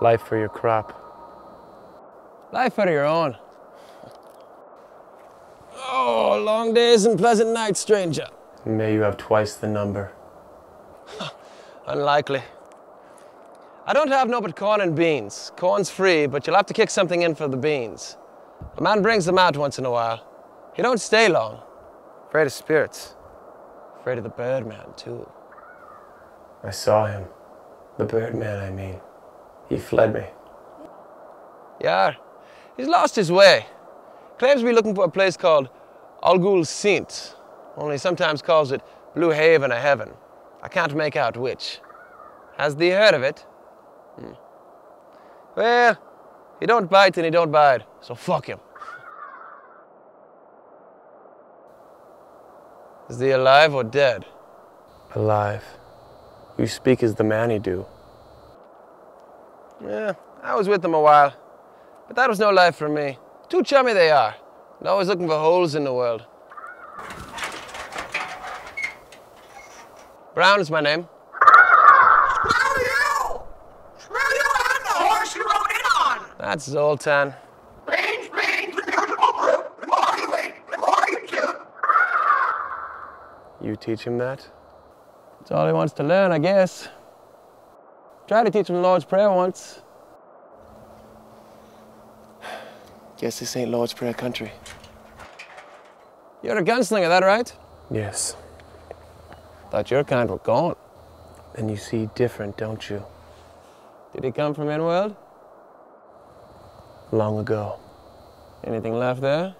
Life for your crop. Life out of your own. Oh, long days and pleasant nights, stranger. May you have twice the number. Unlikely. I don't have no but corn and beans. Corn's free, but you'll have to kick something in for the beans. A man brings them out once in a while. He don't stay long. Afraid of spirits. Afraid of the Birdman, too. I saw him. The Birdman, I mean. He fled me. Yeah, he's lost his way. Claims to be looking for a place called Algul Siento, only sometimes calls it Blue Haven or Heaven. I can't make out which. Has thee heard of it? Hmm. Well, he don't bite and he don't bide, so fuck him. Is thee alive or dead? Alive. You speak as the man he do. Yeah, I was with them a while, but that was no life for me. Too chummy they are, and always looking for holes in the world. Brown is my name. You! You and the horse you rode in on! That's Zoltan. Range, range, beautiful group, wait, you teach him that? That's all he wants to learn, I guess. Tried to teach him the Lord's Prayer once. Guess this ain't Lord's Prayer country. You're a gunslinger, that right? Yes. Thought your kind were gone. Then you see different, don't you? Did he come from Inworld? Long ago. Anything left there?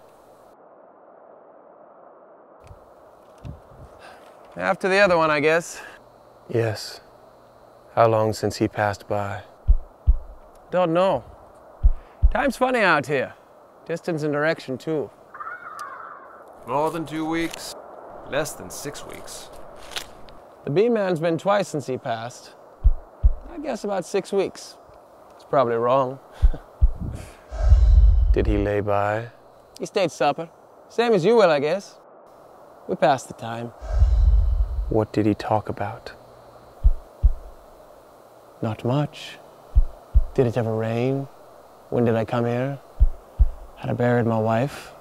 After the other one, I guess. Yes. How long since he passed by? Don't know. Time's funny out here. Distance and direction, too. More than two weeks. Less than six weeks. The B-man's been twice since he passed. I guess about six weeks. It's probably wrong. Did he lay by? He stayed supper. Same as you will, I guess. We passed the time. What did he talk about? Not much. Did it ever rain? When did I come here? Had I buried my wife?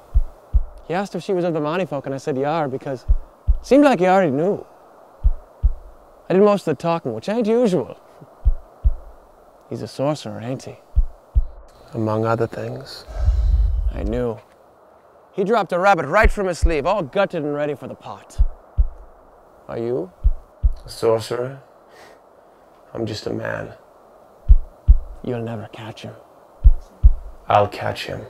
He asked if she was of the Manni folk, and I said yar because it seemed like he already knew. I did most of the talking, which ain't usual. He's a sorcerer, ain't he? Among other things. I knew. He dropped a rabbit right from his sleeve, all gutted and ready for the pot. Are you? A sorcerer? I'm just a man. You'll never catch him. I'll catch him.